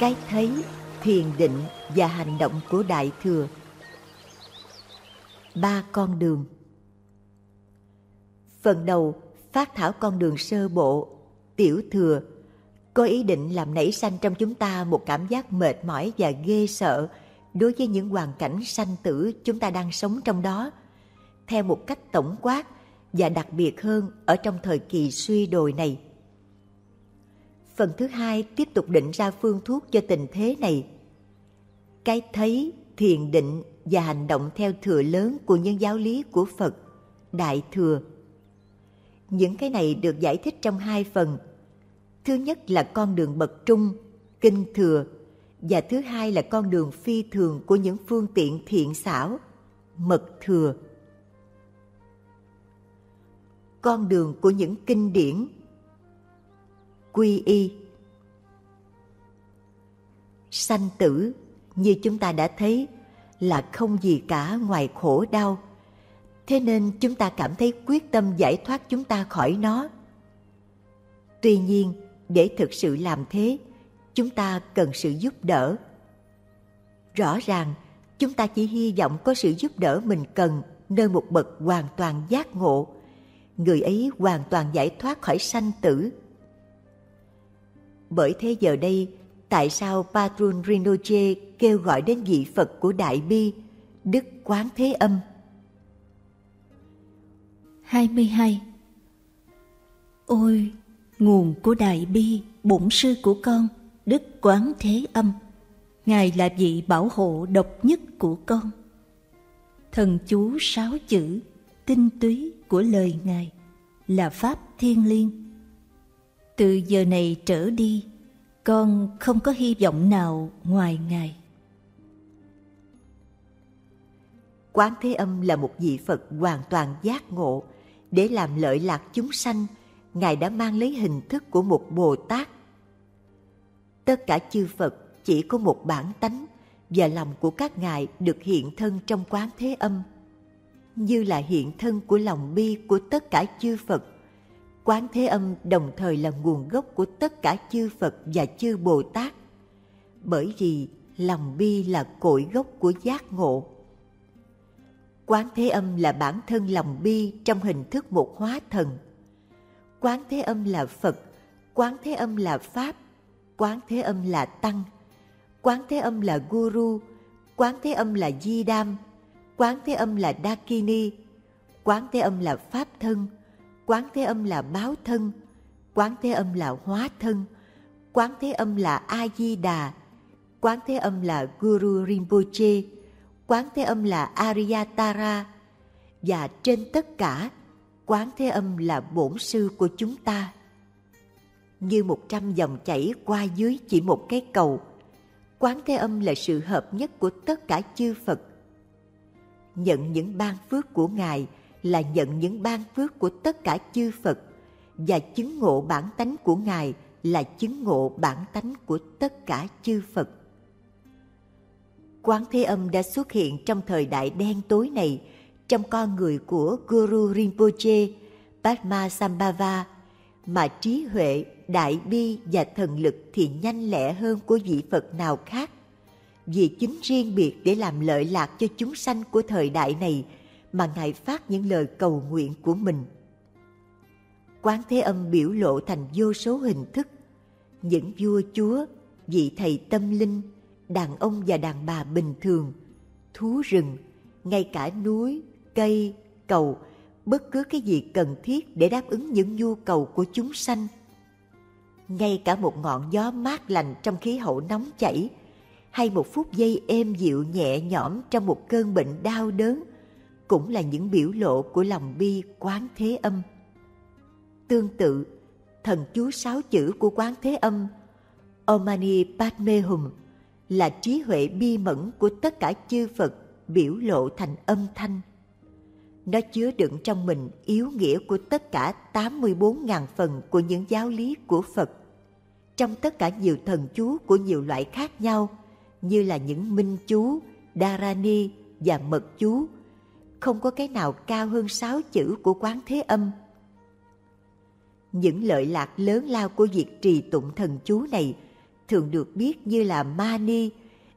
Cái thấy, thiền định và hành động của Đại Thừa. Ba con đường. Phần đầu phát thảo con đường sơ bộ, tiểu thừa, có ý định làm nảy sanh trong chúng ta một cảm giác mệt mỏi và ghê sợ đối với những hoàn cảnh sanh tử chúng ta đang sống trong đó, theo một cách tổng quát và đặc biệt hơn ở trong thời kỳ suy đồi này. Phần thứ hai tiếp tục định ra phương thuốc cho tình thế này. Cái thấy, thiền định và hành động theo thừa lớn của những giáo lý của Phật, Đại Thừa. Những cái này được giải thích trong hai phần. Thứ nhất là con đường bậc trung, kinh thừa, và thứ hai là con đường phi thường của những phương tiện thiện xảo, mật thừa. Con đường của những kinh điển quy y sanh tử như chúng ta đã thấy là không gì cả ngoài khổ đau. Thế nên chúng ta cảm thấy quyết tâm giải thoát chúng ta khỏi nó. Tuy nhiên để thực sự làm thế chúng ta cần sự giúp đỡ. Rõ ràng chúng ta chỉ hy vọng có sự giúp đỡ mình cần nơi một bậc hoàn toàn giác ngộ. Người ấy hoàn toàn giải thoát khỏi sanh tử. Bởi thế giờ đây, tại sao Patrun Rinpoche kêu gọi đến vị Phật của Đại Bi, Đức Quán Thế Âm? 22. Ôi, nguồn của Đại Bi, bổn sư của con, Đức Quán Thế Âm, Ngài là vị bảo hộ độc nhất của con. Thần chú sáu chữ, tinh túy của lời Ngài là Pháp Thiên Liêng từ giờ này trở đi con không có hy vọng nào ngoài ngài. Quán thế âm là một vị phật hoàn toàn giác ngộ. Để làm lợi lạc chúng sanh, ngài đã mang lấy hình thức của một bồ tát. Tất cả chư phật chỉ có một bản tánh và lòng của các ngài được hiện thân trong quán thế âm. Như là hiện thân của lòng bi của tất cả chư phật Quán Thế Âm đồng thời là nguồn gốc của tất cả chư Phật và chư Bồ Tát. Bởi vì lòng bi là cội gốc của giác ngộ. Quán Thế Âm là bản thân lòng bi trong hình thức một hóa thần. Quán Thế Âm là Phật, Quán Thế Âm là Pháp, Quán Thế Âm là Tăng, Quán Thế Âm là Guru, Quán Thế Âm là Di Đam, Quán Thế Âm là Dakini, Quán Thế Âm là Pháp Thân, quán thế âm là báo thân, quán thế âm là hóa thân, quán thế âm là a di đà quán thế âm là guru rinpoche, quán thế âm là aryatara. Và trên tất cả, quán thế âm là bổn sư của chúng ta. Như một trăm dòng chảy qua dưới chỉ một cái cầu, quán thế âm là sự hợp nhất của tất cả chư phật. Nhận những ban phước của ngài là nhận những ban phước của tất cả chư Phật và chứng ngộ bản tánh của Ngài là chứng ngộ bản tánh của tất cả chư Phật. Quán Thế Âm đã xuất hiện trong thời đại đen tối này trong con người của Guru Rinpoche, Padma Sambhava mà trí huệ, đại bi và thần lực thì nhanh lẹ hơn của vị Phật nào khác. Vì chính riêng biệt để làm lợi lạc cho chúng sanh của thời đại này – mà Ngài phát những lời cầu nguyện của mình. Quán Thế Âm biểu lộ thành vô số hình thức, những vua chúa, vị thầy tâm linh, đàn ông và đàn bà bình thường, thú rừng, ngay cả núi, cây, cầu, bất cứ cái gì cần thiết để đáp ứng những nhu cầu của chúng sanh. Ngay cả một ngọn gió mát lành trong khí hậu nóng chảy, hay một phút giây êm dịu nhẹ nhõm trong một cơn bệnh đau đớn cũng là những biểu lộ của lòng bi quán thế âm. Tương tự, thần chú sáu chữ của quán thế âm Omani Padme Hum là trí huệ bi mẫn của tất cả chư Phật biểu lộ thành âm thanh. Nó chứa đựng trong mình yếu nghĩa của tất cả 84.000 phần của những giáo lý của Phật. Trong tất cả nhiều thần chú của nhiều loại khác nhau, như là những minh chú, Dharani và mật chú, không có cái nào cao hơn sáu chữ của quán thế âm. Những lợi lạc lớn lao của việc trì tụng thần chú này thường được biết như là mani,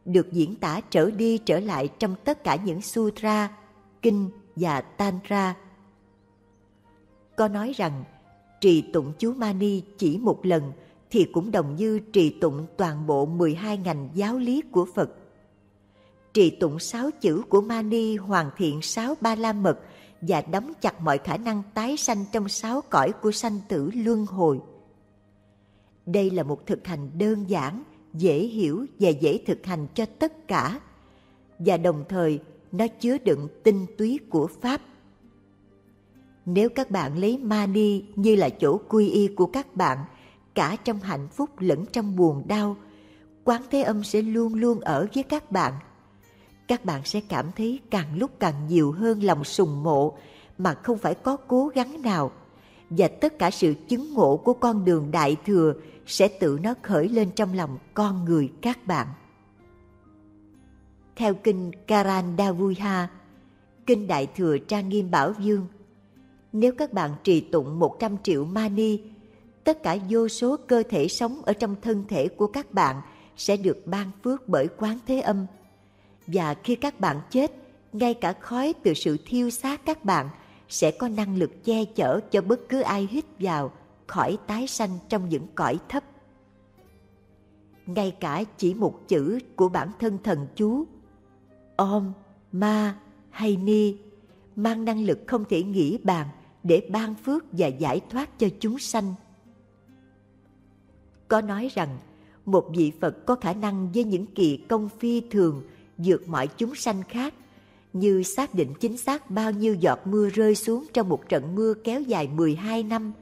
được diễn tả trở đi trở lại trong tất cả những sutra, kinh và tantra. Có nói rằng trì tụng chú mani chỉ một lần thì cũng đồng như trì tụng toàn bộ 12 ngành giáo lý của Phật. Trì tụng sáu chữ của Mani hoàn thiện sáu ba la mật và đóng chặt mọi khả năng tái sanh trong sáu cõi của sanh tử luân hồi. Đây là một thực hành đơn giản, dễ hiểu và dễ thực hành cho tất cả, và đồng thời nó chứa đựng tinh túy của Pháp. Nếu các bạn lấy Mani như là chỗ quy y của các bạn, cả trong hạnh phúc lẫn trong buồn đau, Quán Thế Âm sẽ luôn luôn ở với các bạn – các bạn sẽ cảm thấy càng lúc càng nhiều hơn lòng sùng mộ mà không phải có cố gắng nào và tất cả sự chứng ngộ của con đường đại thừa sẽ tự nó khởi lên trong lòng con người các bạn. Theo kinh Karandavuha, kinh Đại Thừa Trang Nghiêm Bảo Dương, nếu các bạn trì tụng 100 triệu mani, tất cả vô số cơ thể sống ở trong thân thể của các bạn sẽ được ban phước bởi quán thế âm – và khi các bạn chết, ngay cả khói từ sự thiêu xác các bạn sẽ có năng lực che chở cho bất cứ ai hít vào khỏi tái sanh trong những cõi thấp. Ngay cả chỉ một chữ của bản thân thần chú Om, Ma hay Ni mang năng lực không thể nghĩ bàn để ban phước và giải thoát cho chúng sanh. Có nói rằng một vị Phật có khả năng với những kỳ công phi thường vượt mọi chúng sanh khác, như xác định chính xác bao nhiêu giọt mưa rơi xuống trong một trận mưa kéo dài 12 năm.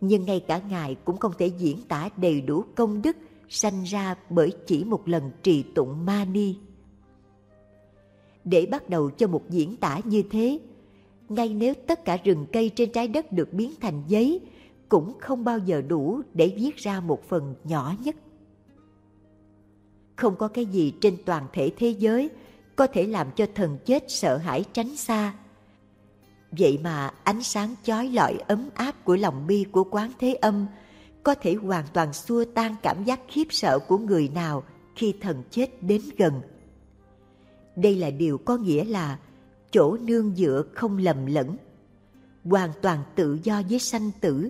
Nhưng ngay cả Ngài cũng không thể diễn tả đầy đủ công đức sanh ra bởi chỉ một lần trì tụng ma ni. Để bắt đầu cho một diễn tả như thế, ngay nếu tất cả rừng cây trên trái đất được biến thành giấy, cũng không bao giờ đủ để viết ra một phần nhỏ nhất không có cái gì trên toàn thể thế giới có thể làm cho thần chết sợ hãi tránh xa. Vậy mà ánh sáng chói lọi ấm áp của lòng bi của quán thế âm có thể hoàn toàn xua tan cảm giác khiếp sợ của người nào khi thần chết đến gần. Đây là điều có nghĩa là chỗ nương dựa không lầm lẫn. Hoàn toàn tự do với sanh tử,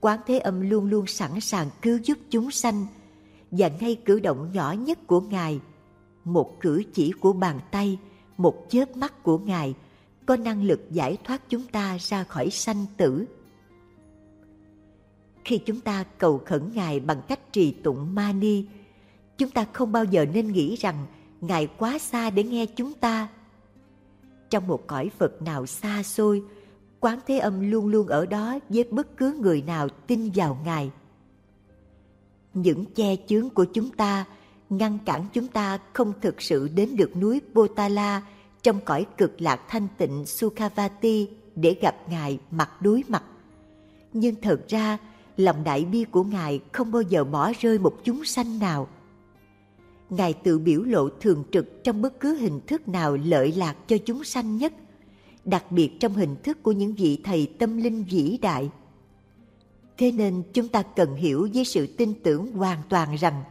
quán thế âm luôn luôn sẵn sàng cứu giúp chúng sanh – và ngay cử động nhỏ nhất của Ngài, một cử chỉ của bàn tay, một chớp mắt của Ngài có năng lực giải thoát chúng ta ra khỏi sanh tử. Khi chúng ta cầu khẩn Ngài bằng cách trì tụng Mani, chúng ta không bao giờ nên nghĩ rằng Ngài quá xa để nghe chúng ta. Trong một cõi Phật nào xa xôi, Quán Thế Âm luôn luôn ở đó với bất cứ người nào tin vào Ngài những che chướng của chúng ta ngăn cản chúng ta không thực sự đến được núi Potala trong cõi cực lạc thanh tịnh Sukhavati để gặp Ngài mặt đối mặt. Nhưng thật ra, lòng đại bi của Ngài không bao giờ bỏ rơi một chúng sanh nào. Ngài tự biểu lộ thường trực trong bất cứ hình thức nào lợi lạc cho chúng sanh nhất, đặc biệt trong hình thức của những vị thầy tâm linh vĩ đại – Thế nên chúng ta cần hiểu với sự tin tưởng hoàn toàn rằng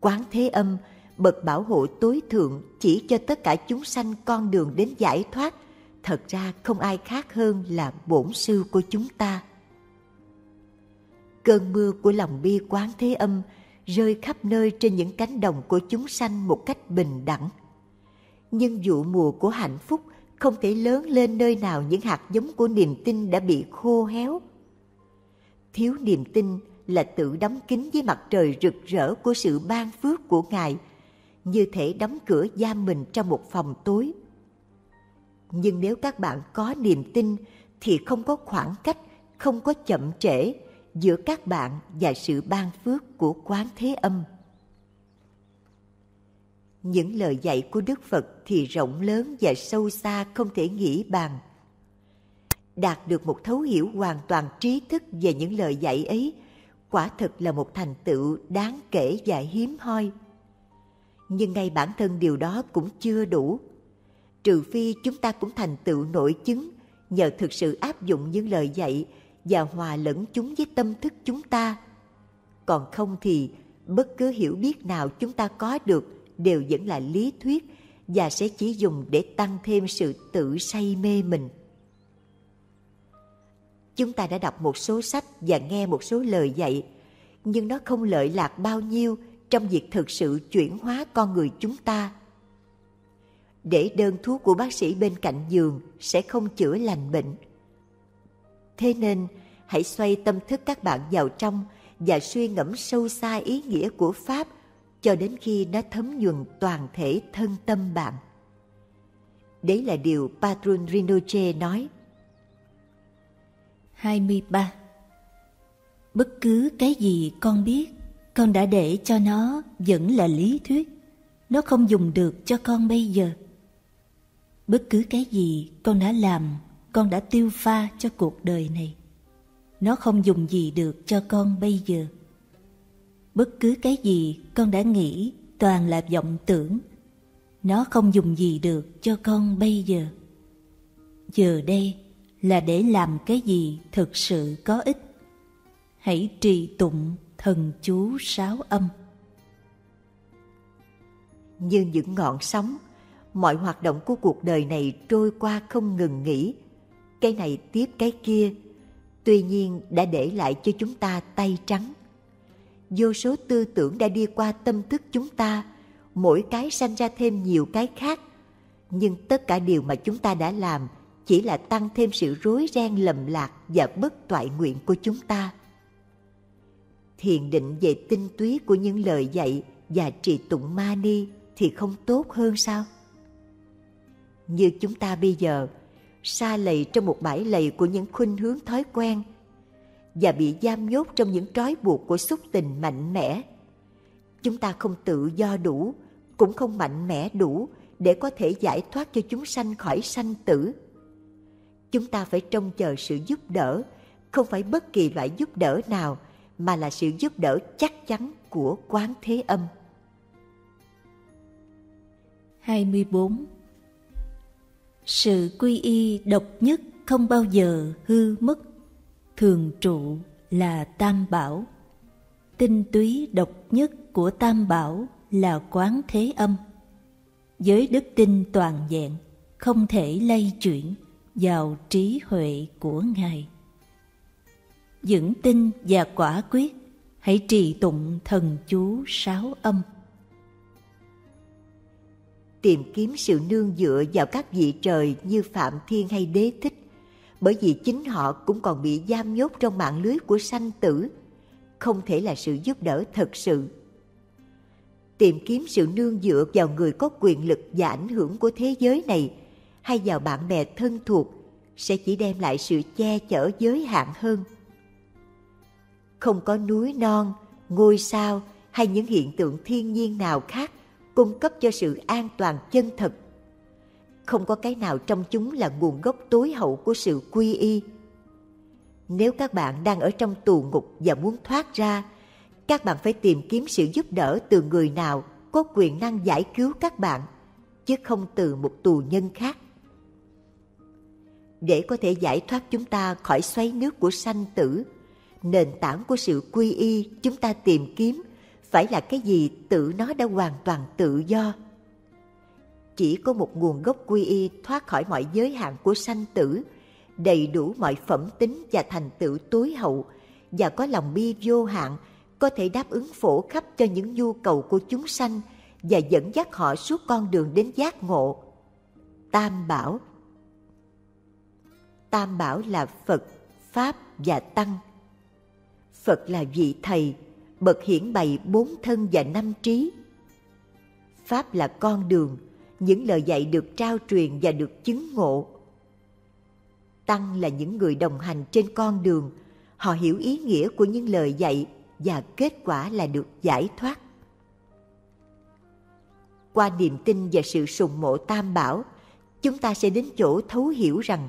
Quán Thế Âm, bậc bảo hộ tối thượng chỉ cho tất cả chúng sanh con đường đến giải thoát, thật ra không ai khác hơn là bổn sư của chúng ta. Cơn mưa của lòng bi Quán Thế Âm rơi khắp nơi trên những cánh đồng của chúng sanh một cách bình đẳng. Nhưng vụ mùa của hạnh phúc không thể lớn lên nơi nào những hạt giống của niềm tin đã bị khô héo thiếu niềm tin là tự đóng kín với mặt trời rực rỡ của sự ban phước của Ngài, như thể đóng cửa giam mình trong một phòng tối. Nhưng nếu các bạn có niềm tin thì không có khoảng cách, không có chậm trễ giữa các bạn và sự ban phước của Quán Thế Âm. Những lời dạy của Đức Phật thì rộng lớn và sâu xa không thể nghĩ bàn đạt được một thấu hiểu hoàn toàn trí thức về những lời dạy ấy, quả thực là một thành tựu đáng kể và hiếm hoi nhưng ngay bản thân điều đó cũng chưa đủ trừ phi chúng ta cũng thành tựu nội chứng nhờ thực sự áp dụng những lời dạy và hòa lẫn chúng với tâm thức chúng ta. Còn không thì bất cứ hiểu biết nào chúng ta có được đều vẫn là lý thuyết và sẽ chỉ dùng để tăng thêm sự tự say mê mình. Chúng ta đã đọc một số sách và nghe một số lời dạy, nhưng nó không lợi lạc bao nhiêu trong việc thực sự chuyển hóa con người chúng ta. Để đơn thuốc của bác sĩ bên cạnh giường sẽ không chữa lành bệnh. Thế nên, hãy xoay tâm thức các bạn vào trong và suy ngẫm sâu xa ý nghĩa của Pháp cho đến khi nó thấm nhuần toàn thể thân tâm bạn. Đấy là điều Patron Rinpoche nói. 23. Bất cứ cái gì con biết, con đã để cho nó vẫn là lý thuyết. Nó không dùng được cho con bây giờ. Bất cứ cái gì con đã làm, con đã tiêu pha cho cuộc đời này. Nó không dùng gì được cho con bây giờ. Bất cứ cái gì con đã nghĩ toàn là vọng tưởng. Nó không dùng gì được cho con bây giờ. Giờ đây là để làm cái gì thực sự có ích. Hãy trì tụng thần chú sáu âm. Như những ngọn sóng, mọi hoạt động của cuộc đời này trôi qua không ngừng nghỉ. Cái này tiếp cái kia, tuy nhiên đã để lại cho chúng ta tay trắng. Vô số tư tưởng đã đi qua tâm thức chúng ta, mỗi cái sanh ra thêm nhiều cái khác. Nhưng tất cả điều mà chúng ta đã làm chỉ là tăng thêm sự rối ren lầm lạc và bất toại nguyện của chúng ta. Thiền định về tinh túy của những lời dạy và trì tụng ma ni thì không tốt hơn sao? Như chúng ta bây giờ, xa lầy trong một bãi lầy của những khuynh hướng thói quen và bị giam nhốt trong những trói buộc của xúc tình mạnh mẽ. Chúng ta không tự do đủ, cũng không mạnh mẽ đủ để có thể giải thoát cho chúng sanh khỏi sanh tử chúng ta phải trông chờ sự giúp đỡ, không phải bất kỳ loại giúp đỡ nào, mà là sự giúp đỡ chắc chắn của quán thế âm. 24 Sự quy y độc nhất không bao giờ hư mất, Thường trụ là tam bảo. Tinh túy độc nhất của tam bảo là quán thế âm. Giới đức tin toàn vẹn, Không thể lay chuyển vào trí huệ của Ngài. Vững tin và quả quyết, hãy trì tụng thần chú sáu âm. Tìm kiếm sự nương dựa vào các vị trời như Phạm Thiên hay Đế Thích, bởi vì chính họ cũng còn bị giam nhốt trong mạng lưới của sanh tử, không thể là sự giúp đỡ thật sự. Tìm kiếm sự nương dựa vào người có quyền lực và ảnh hưởng của thế giới này – hay vào bạn bè thân thuộc sẽ chỉ đem lại sự che chở giới hạn hơn. Không có núi non, ngôi sao hay những hiện tượng thiên nhiên nào khác cung cấp cho sự an toàn chân thật. Không có cái nào trong chúng là nguồn gốc tối hậu của sự quy y. Nếu các bạn đang ở trong tù ngục và muốn thoát ra, các bạn phải tìm kiếm sự giúp đỡ từ người nào có quyền năng giải cứu các bạn, chứ không từ một tù nhân khác để có thể giải thoát chúng ta khỏi xoáy nước của sanh tử. Nền tảng của sự quy y chúng ta tìm kiếm phải là cái gì tự nó đã hoàn toàn tự do. Chỉ có một nguồn gốc quy y thoát khỏi mọi giới hạn của sanh tử, đầy đủ mọi phẩm tính và thành tựu tối hậu và có lòng bi vô hạn có thể đáp ứng phổ khắp cho những nhu cầu của chúng sanh và dẫn dắt họ suốt con đường đến giác ngộ. Tam bảo Tam bảo là Phật, Pháp và Tăng. Phật là vị thầy, bậc hiển bày bốn thân và năm trí. Pháp là con đường, những lời dạy được trao truyền và được chứng ngộ. Tăng là những người đồng hành trên con đường, họ hiểu ý nghĩa của những lời dạy và kết quả là được giải thoát. Qua niềm tin và sự sùng mộ tam bảo, chúng ta sẽ đến chỗ thấu hiểu rằng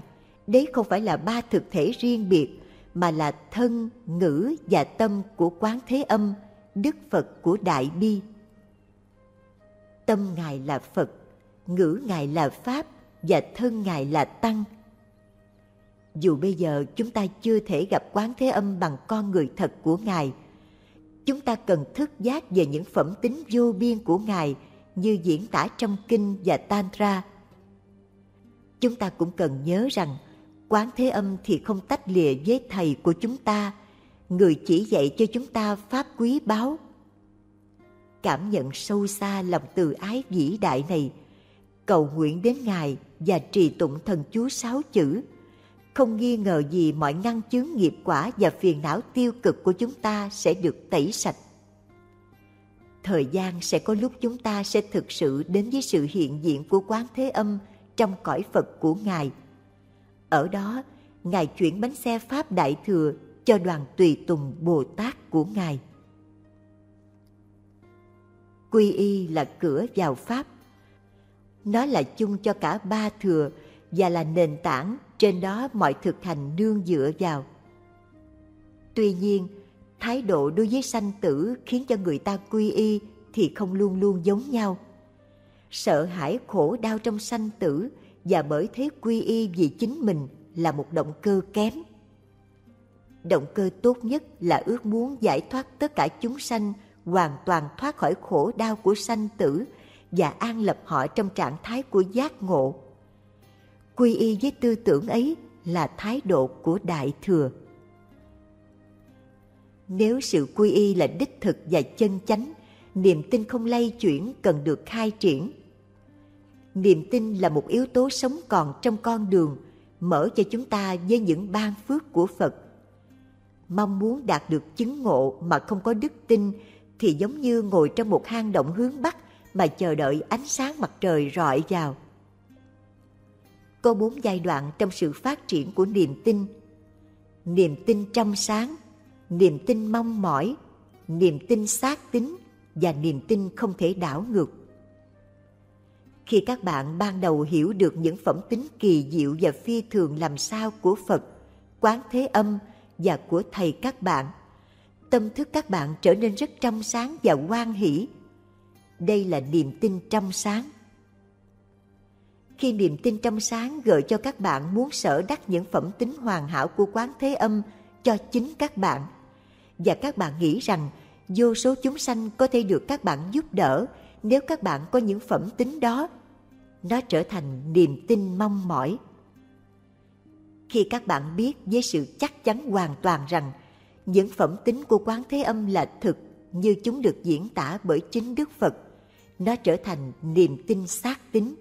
đấy không phải là ba thực thể riêng biệt mà là thân, ngữ và tâm của Quán Thế Âm, Đức Phật của Đại Bi. Tâm Ngài là Phật, ngữ Ngài là Pháp và thân Ngài là Tăng. dù bây giờ chúng ta chưa thể gặp quán thế âm bằng con người thật của ngài chúng ta cần thức giác về những phẩm tính vô biên của ngài như diễn tả trong kinh và tantra chúng ta cũng cần nhớ rằng quán thế âm thì không tách lìa với thầy của chúng ta. Người chỉ dạy cho chúng ta pháp quý báu. Cảm nhận sâu xa lòng từ ái vĩ đại này, cầu nguyện đến ngài và trì tụng thần chú sáu chữ. Không nghi ngờ gì mọi ngăn chướng nghiệp quả và phiền não tiêu cực của chúng ta sẽ được tẩy sạch. Thời gian sẽ có lúc chúng ta sẽ thực sự đến với sự hiện diện của quán thế âm trong cõi phật của ngài ở đó, ngài chuyển bánh xe pháp đại thừa cho đoàn tùy tùng bồ tát của ngài. Quy y là cửa vào pháp. Nó là chung cho cả ba thừa và là nền tảng trên đó mọi thực hành nương dựa vào. Tuy nhiên, thái độ đối với sanh tử khiến cho người ta quy y thì không luôn luôn giống nhau. Sợ hãi khổ đau trong sanh tử và bởi thế quy y vì chính mình là một động cơ kém. Động cơ tốt nhất là ước muốn giải thoát tất cả chúng sanh, hoàn toàn thoát khỏi khổ đau của sanh tử và an lập họ trong trạng thái của giác ngộ. Quy y với tư tưởng ấy là thái độ của đại thừa. Nếu sự quy y là đích thực và chân chánh, niềm tin không lay chuyển cần được khai triển niềm tin là một yếu tố sống còn trong con đường, mở cho chúng ta với những ban phước của phật. Mong muốn đạt được chứng ngộ mà không có đức tin thì giống như ngồi trong một hang động hướng bắc mà chờ đợi ánh sáng mặt trời rọi vào. Có bốn giai đoạn trong sự phát triển của niềm tin. Niềm tin trong sáng, niềm tin mong mỏi, niềm tin xác tín và niềm tin không thể đảo ngược khi các bạn ban đầu hiểu được những phẩm tính kỳ diệu và phi thường làm sao của phật, quán thế âm và của thầy các bạn, tâm thức các bạn trở nên rất trong sáng và hoan hỷ. Đây là niềm tin trong sáng. Khi niềm tin trong sáng gợi cho các bạn muốn sở đắc những phẩm tính hoàn hảo của quán thế âm cho chính các bạn, và các bạn nghĩ rằng vô số chúng sanh có thể được các bạn giúp đỡ nếu các bạn có những phẩm tính đó nó trở thành niềm tin mong mỏi. Khi các bạn biết với sự chắc chắn hoàn toàn rằng những phẩm tính của quán thế âm là thực như chúng được diễn tả bởi chính đức phật, nó trở thành niềm tin xác tín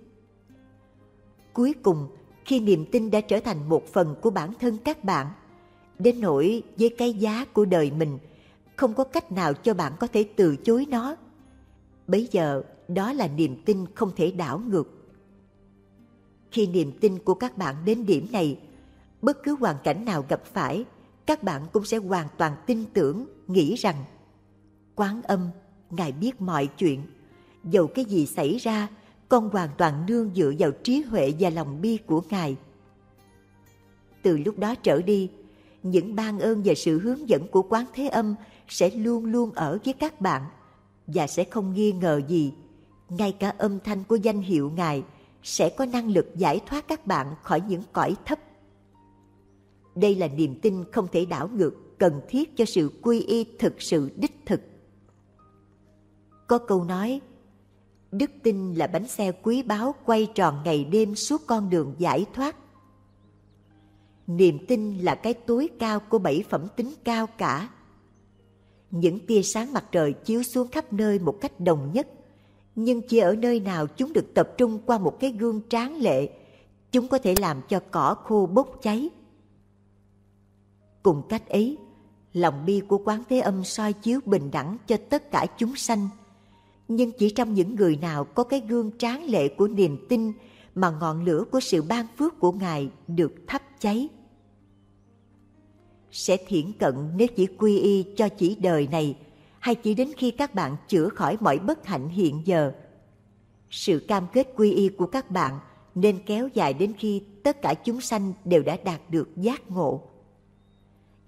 cuối cùng, khi niềm tin đã trở thành một phần của bản thân các bạn, đến nỗi với cái giá của đời mình, không có cách nào cho bạn có thể từ chối nó. Bấy giờ, đó là niềm tin không thể đảo ngược khi niềm tin của các bạn đến điểm này, bất cứ hoàn cảnh nào gặp phải, các bạn cũng sẽ hoàn toàn tin tưởng, nghĩ rằng, quán âm, ngài biết mọi chuyện. Dầu cái gì xảy ra, con hoàn toàn nương dựa vào trí huệ và lòng bi của ngài. Từ lúc đó trở đi, những ban ơn và sự hướng dẫn của quán thế âm sẽ luôn luôn ở với các bạn và sẽ không nghi ngờ gì. Ngay cả âm thanh của danh hiệu ngài sẽ có năng lực giải thoát các bạn khỏi những cõi thấp. Đây là niềm tin không thể đảo ngược, cần thiết cho sự quy y thực sự đích thực. Có câu nói, đức tin là bánh xe quý báu quay tròn ngày đêm suốt con đường giải thoát. Niềm tin là cái tối cao của bảy phẩm tính cao cả. Những tia sáng mặt trời chiếu xuống khắp nơi một cách đồng nhất nhưng chỉ ở nơi nào chúng được tập trung qua một cái gương tráng lệ, chúng có thể làm cho cỏ khô bốc cháy. Cùng cách ấy, lòng bi của quán thế âm soi chiếu bình đẳng cho tất cả chúng sanh. Nhưng chỉ trong những người nào có cái gương tráng lệ của niềm tin mà ngọn lửa của sự ban phước của ngài được thắp cháy. Sẽ thiển cận nếu chỉ quy y cho chỉ đời này hay chỉ đến khi các bạn chữa khỏi mọi bất hạnh hiện giờ. Sự cam kết quy y của các bạn nên kéo dài đến khi tất cả chúng sanh đều đã đạt được giác ngộ.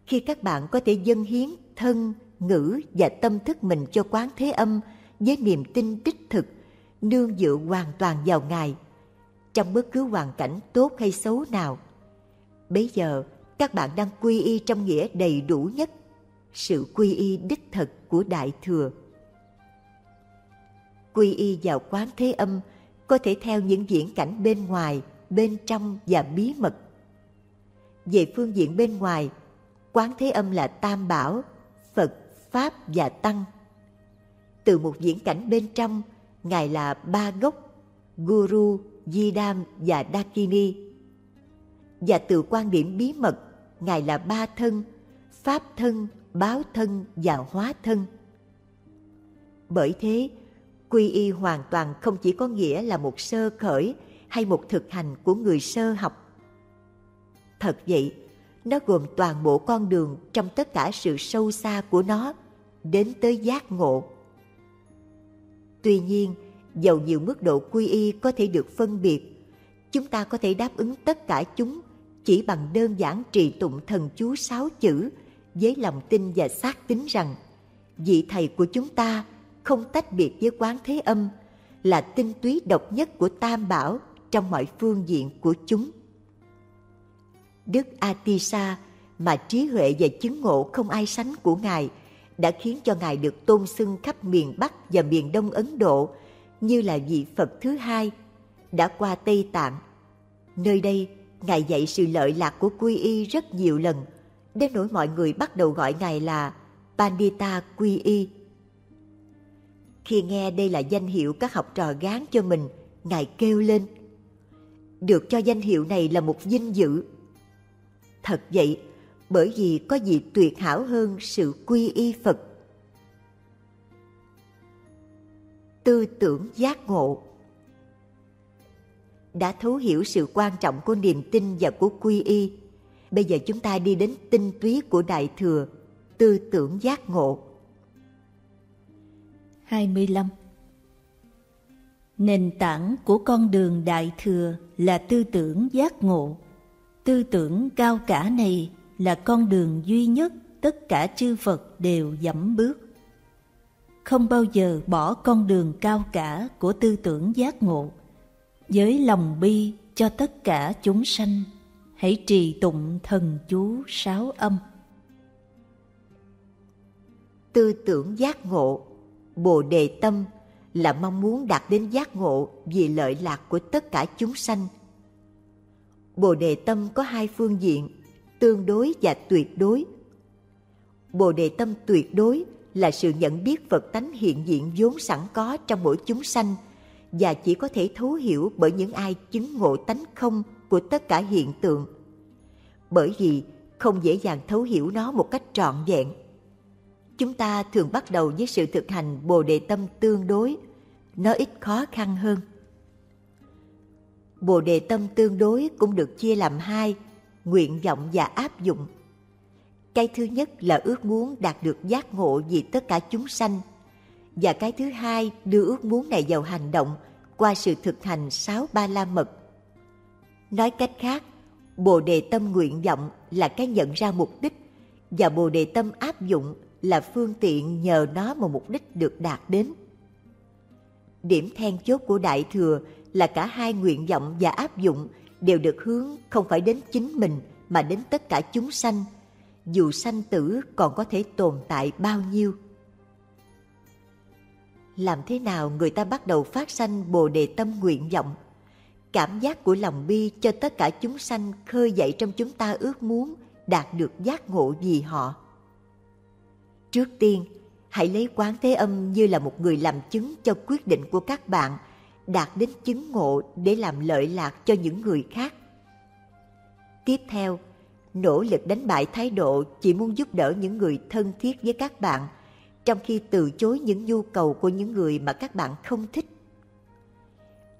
Khi các bạn có thể dâng hiến thân ngữ và tâm thức mình cho quán thế âm với niềm tin đích thực nương dựa hoàn toàn vào ngài trong bất cứ hoàn cảnh tốt hay xấu nào. Bây giờ các bạn đang quy y trong nghĩa đầy đủ nhất, sự quy y đích thực của Đại Thừa. Quy y vào quán thế âm có thể theo những diễn cảnh bên ngoài, bên trong và bí mật. Về phương diện bên ngoài, quán thế âm là tam bảo, Phật, Pháp và Tăng. Từ một diễn cảnh bên trong, Ngài là ba gốc, Guru, Di Đam và Dakini. Và từ quan điểm bí mật, Ngài là ba thân, Pháp thân, báo thân và hóa thân. Bởi thế, quy y hoàn toàn không chỉ có nghĩa là một sơ khởi hay một thực hành của người sơ học. Thật vậy, nó gồm toàn bộ con đường trong tất cả sự sâu xa của nó đến tới giác ngộ. Tuy nhiên, dầu nhiều mức độ quy y có thể được phân biệt, chúng ta có thể đáp ứng tất cả chúng chỉ bằng đơn giản trì tụng thần chú sáu chữ với lòng tin và xác tín rằng vị thầy của chúng ta không tách biệt với quán thế âm là tinh túy độc nhất của tam bảo trong mọi phương diện của chúng. Đức Atisa mà trí huệ và chứng ngộ không ai sánh của Ngài đã khiến cho Ngài được tôn xưng khắp miền Bắc và miền Đông Ấn Độ như là vị Phật thứ hai đã qua Tây Tạng. Nơi đây, Ngài dạy sự lợi lạc của quy y rất nhiều lần, đến nỗi mọi người bắt đầu gọi Ngài là Pandita Quy Y. Khi nghe đây là danh hiệu các học trò gán cho mình, Ngài kêu lên. Được cho danh hiệu này là một vinh dự. Thật vậy, bởi vì có gì tuyệt hảo hơn sự quy y Phật. Tư tưởng giác ngộ đã thấu hiểu sự quan trọng của niềm tin và của quy y. Bây giờ chúng ta đi đến tinh túy của Đại Thừa, tư tưởng giác ngộ. 25 Nền tảng của con đường Đại Thừa là tư tưởng giác ngộ. Tư tưởng cao cả này là con đường duy nhất tất cả chư Phật đều dẫm bước. Không bao giờ bỏ con đường cao cả của tư tưởng giác ngộ với lòng bi cho tất cả chúng sanh hãy trì tụng thần chú sáu âm. Tư tưởng giác ngộ, bồ đề tâm là mong muốn đạt đến giác ngộ vì lợi lạc của tất cả chúng sanh. Bồ đề tâm có hai phương diện, tương đối và tuyệt đối. Bồ đề tâm tuyệt đối là sự nhận biết phật tánh hiện diện vốn sẵn có trong mỗi chúng sanh và chỉ có thể thấu hiểu bởi những ai chứng ngộ tánh không của tất cả hiện tượng. Bởi vì không dễ dàng thấu hiểu nó một cách trọn vẹn. Chúng ta thường bắt đầu với sự thực hành Bồ đề tâm tương đối, nó ít khó khăn hơn. Bồ đề tâm tương đối cũng được chia làm hai, nguyện vọng và áp dụng. Cái thứ nhất là ước muốn đạt được giác ngộ vì tất cả chúng sanh và cái thứ hai đưa ước muốn này vào hành động qua sự thực hành sáu ba la mật. Nói cách khác, Bồ đề tâm nguyện vọng là cái nhận ra mục đích và Bồ đề tâm áp dụng là phương tiện nhờ nó mà mục đích được đạt đến. Điểm then chốt của Đại Thừa là cả hai nguyện vọng và áp dụng đều được hướng không phải đến chính mình mà đến tất cả chúng sanh, dù sanh tử còn có thể tồn tại bao nhiêu làm thế nào người ta bắt đầu phát sanh bồ đề tâm nguyện vọng cảm giác của lòng bi cho tất cả chúng sanh khơi dậy trong chúng ta ước muốn đạt được giác ngộ vì họ trước tiên, hãy lấy quán thế âm như là một người làm chứng cho quyết định của các bạn đạt đến chứng ngộ để làm lợi lạc cho những người khác tiếp theo, nỗ lực đánh bại thái độ chỉ muốn giúp đỡ những người thân thiết với các bạn, trong khi từ chối những nhu cầu của những người mà các bạn không thích.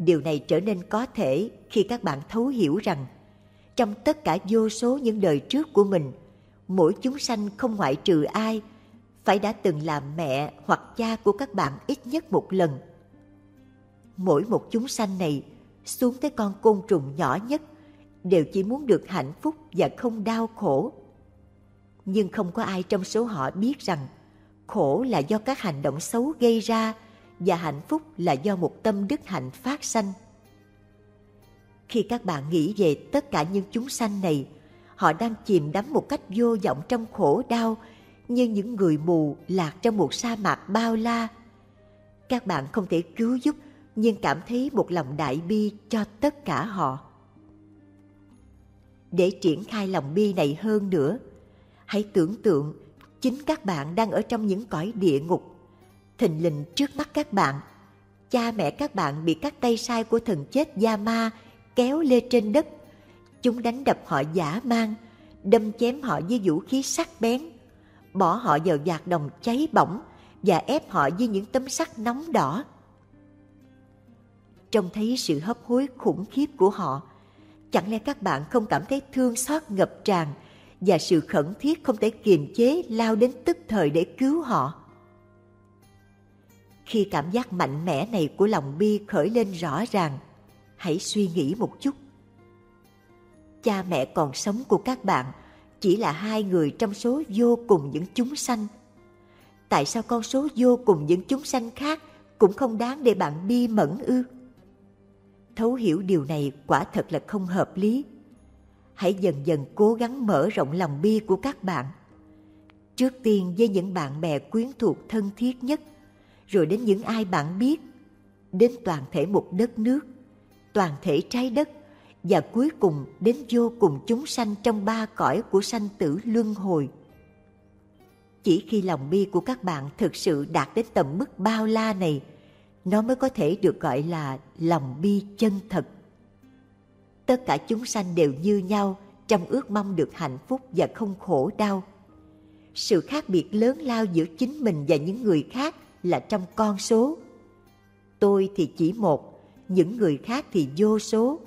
Điều này trở nên có thể khi các bạn thấu hiểu rằng trong tất cả vô số những đời trước của mình, mỗi chúng sanh không ngoại trừ ai phải đã từng làm mẹ hoặc cha của các bạn ít nhất một lần. Mỗi một chúng sanh này xuống tới con côn trùng nhỏ nhất đều chỉ muốn được hạnh phúc và không đau khổ. Nhưng không có ai trong số họ biết rằng khổ là do các hành động xấu gây ra và hạnh phúc là do một tâm đức hạnh phát sanh khi các bạn nghĩ về tất cả những chúng sanh này họ đang chìm đắm một cách vô vọng trong khổ đau như những người mù lạc trong một sa mạc bao la. Các bạn không thể cứu giúp nhưng cảm thấy một lòng đại bi cho tất cả họ. Để triển khai lòng bi này hơn nữa, hãy tưởng tượng chính các bạn đang ở trong những cõi địa ngục. Thình lình trước mắt các bạn, cha mẹ các bạn bị các tay sai của thần chết gia ma kéo lê trên đất. Chúng đánh đập họ giả mang, đâm chém họ với vũ khí sắc bén, bỏ họ vào giạc đồng cháy bỏng và ép họ với những tấm sắt nóng đỏ. Trông thấy sự hấp hối khủng khiếp của họ, chẳng lẽ các bạn không cảm thấy thương xót ngập tràn và sự khẩn thiết không thể kiềm chế lao đến tức thời để cứu họ? Khi cảm giác mạnh mẽ này của lòng bi khởi lên rõ ràng, hãy suy nghĩ một chút. Cha mẹ còn sống của các bạn chỉ là hai người trong số vô cùng những chúng sanh. Tại sao con số vô cùng những chúng sanh khác cũng không đáng để bạn bi mẫn ư? Thấu hiểu điều này quả thật là không hợp lý. Hãy dần dần cố gắng mở rộng lòng bi của các bạn. Trước tiên với những bạn bè quyến thuộc thân thiết nhất, rồi đến những ai bạn biết, đến toàn thể một đất nước, toàn thể trái đất và cuối cùng đến vô cùng chúng sanh trong ba cõi của sanh tử luân hồi. Chỉ khi lòng bi của các bạn thực sự đạt đến tầm mức bao la này, nó mới có thể được gọi là lòng bi chân thật. Tất cả chúng sanh đều như nhau trong ước mong được hạnh phúc và không khổ đau. Sự khác biệt lớn lao giữa chính mình và những người khác là trong con số. Tôi thì chỉ một, những người khác thì vô số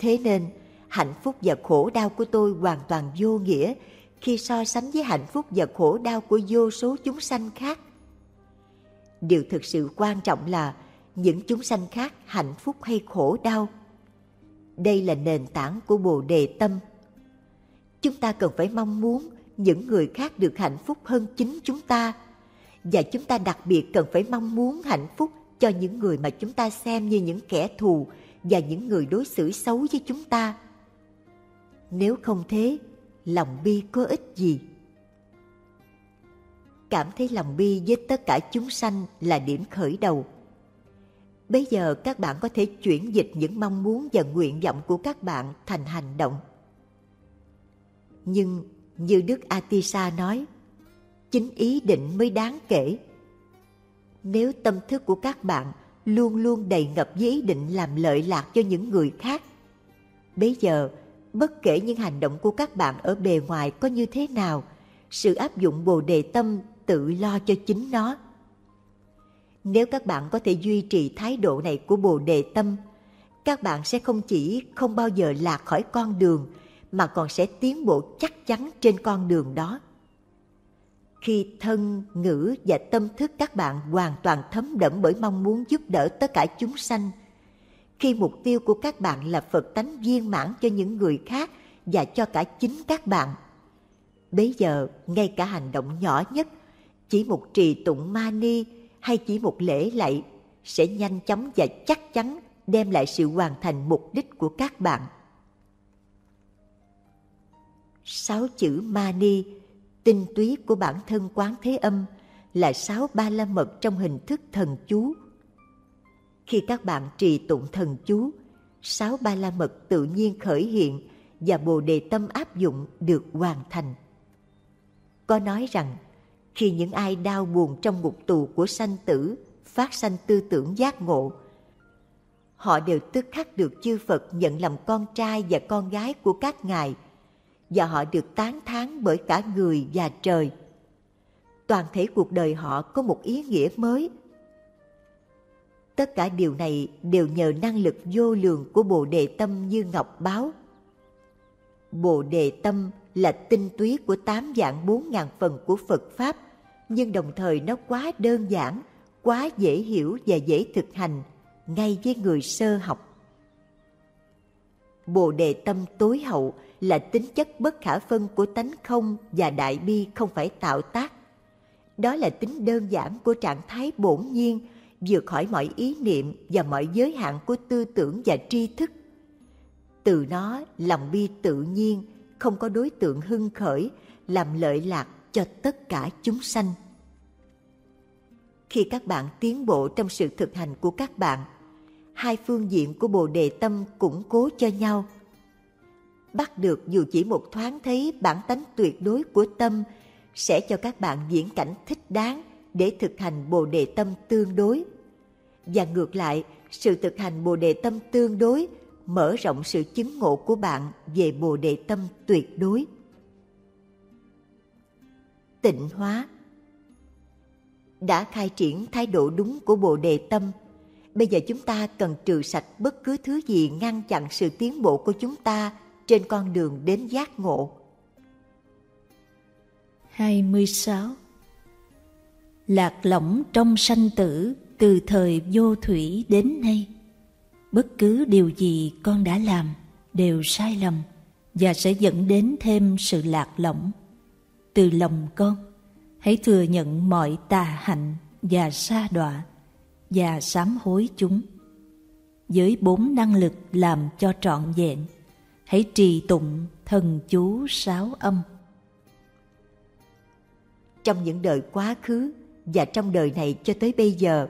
Thế nên, hạnh phúc và khổ đau của tôi hoàn toàn vô nghĩa khi so sánh với hạnh phúc và khổ đau của vô số chúng sanh khác. Điều thực sự quan trọng là những chúng sanh khác hạnh phúc hay khổ đau. Đây là nền tảng của Bồ đề tâm. Chúng ta cần phải mong muốn những người khác được hạnh phúc hơn chính chúng ta và chúng ta đặc biệt cần phải mong muốn hạnh phúc cho những người mà chúng ta xem như những kẻ thù và những người đối xử xấu với chúng ta. Nếu không thế, lòng bi có ích gì? Cảm thấy lòng bi với tất cả chúng sanh là điểm khởi đầu. Bây giờ các bạn có thể chuyển dịch những mong muốn và nguyện vọng của các bạn thành hành động. Nhưng như Đức Atisa nói, chính ý định mới đáng kể. Nếu tâm thức của các bạn luôn luôn đầy ngập với ý định làm lợi lạc cho những người khác. Bây giờ, bất kể những hành động của các bạn ở bề ngoài có như thế nào, sự áp dụng bồ đề tâm tự lo cho chính nó. Nếu các bạn có thể duy trì thái độ này của bồ đề tâm, các bạn sẽ không chỉ không bao giờ lạc khỏi con đường mà còn sẽ tiến bộ chắc chắn trên con đường đó khi thân, ngữ và tâm thức các bạn hoàn toàn thấm đẫm bởi mong muốn giúp đỡ tất cả chúng sanh. Khi mục tiêu của các bạn là Phật tánh viên mãn cho những người khác và cho cả chính các bạn. Bây giờ, ngay cả hành động nhỏ nhất, chỉ một trì tụng ma ni hay chỉ một lễ lạy sẽ nhanh chóng và chắc chắn đem lại sự hoàn thành mục đích của các bạn. Sáu chữ mani tinh túy của bản thân quán thế âm là sáu ba la mật trong hình thức thần chú. Khi các bạn trì tụng thần chú, sáu ba la mật tự nhiên khởi hiện và bồ đề tâm áp dụng được hoàn thành. Có nói rằng, khi những ai đau buồn trong ngục tù của sanh tử phát sanh tư tưởng giác ngộ, họ đều tức khắc được chư Phật nhận làm con trai và con gái của các ngài – và họ được tán thán bởi cả người và trời. Toàn thể cuộc đời họ có một ý nghĩa mới. Tất cả điều này đều nhờ năng lực vô lượng của Bồ Đề Tâm như ngọc báo. Bồ Đề Tâm là tinh túy của tám dạng bốn ngàn phần của Phật Pháp, nhưng đồng thời nó quá đơn giản, quá dễ hiểu và dễ thực hành, ngay với người sơ học. Bồ Đề Tâm tối hậu là tính chất bất khả phân của tánh không và đại bi không phải tạo tác. Đó là tính đơn giản của trạng thái bổn nhiên, vượt khỏi mọi ý niệm và mọi giới hạn của tư tưởng và tri thức. Từ nó lòng bi tự nhiên, không có đối tượng hưng khởi, làm lợi lạc cho tất cả chúng sanh. Khi các bạn tiến bộ trong sự thực hành của các bạn, hai phương diện của Bồ đề tâm củng cố cho nhau. Bắt được dù chỉ một thoáng thấy bản tánh tuyệt đối của tâm sẽ cho các bạn diễn cảnh thích đáng để thực hành Bồ đề tâm tương đối. Và ngược lại, sự thực hành Bồ đề tâm tương đối mở rộng sự chứng ngộ của bạn về Bồ đề tâm tuyệt đối. Tịnh hóa đã khai triển thái độ đúng của Bồ đề tâm. Bây giờ chúng ta cần trừ sạch bất cứ thứ gì ngăn chặn sự tiến bộ của chúng ta trên con đường đến giác ngộ. 26 Lạc lõng trong sanh tử từ thời vô thủy đến nay. Bất cứ điều gì con đã làm đều sai lầm và sẽ dẫn đến thêm sự lạc lõng. Từ lòng con, hãy thừa nhận mọi tà hạnh và sa đọa và sám hối chúng. Với bốn năng lực làm cho trọn vẹn hãy trì tụng thần chú sáu âm. Trong những đời quá khứ và trong đời này cho tới bây giờ,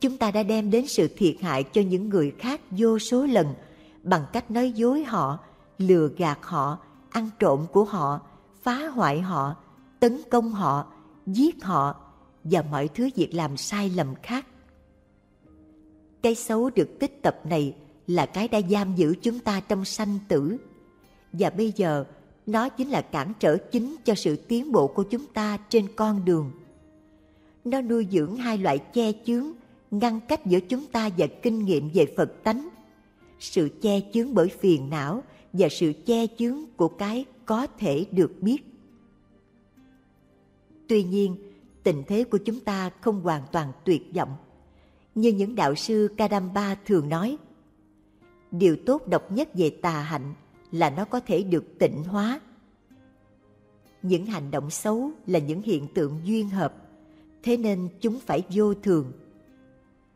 chúng ta đã đem đến sự thiệt hại cho những người khác vô số lần bằng cách nói dối họ, lừa gạt họ, ăn trộm của họ, phá hoại họ, tấn công họ, giết họ và mọi thứ việc làm sai lầm khác. Cái xấu được tích tập này là cái đã giam giữ chúng ta trong sanh tử. Và bây giờ, nó chính là cản trở chính cho sự tiến bộ của chúng ta trên con đường. Nó nuôi dưỡng hai loại che chướng, ngăn cách giữa chúng ta và kinh nghiệm về phật tánh. Sự che chướng bởi phiền não và sự che chướng của cái có thể được biết. Tuy nhiên, tình thế của chúng ta không hoàn toàn tuyệt vọng. Như những đạo sư kadamba thường nói điều tốt độc nhất về tà hạnh là nó có thể được tịnh hóa. Những hành động xấu là những hiện tượng duyên hợp, thế nên chúng phải vô thường.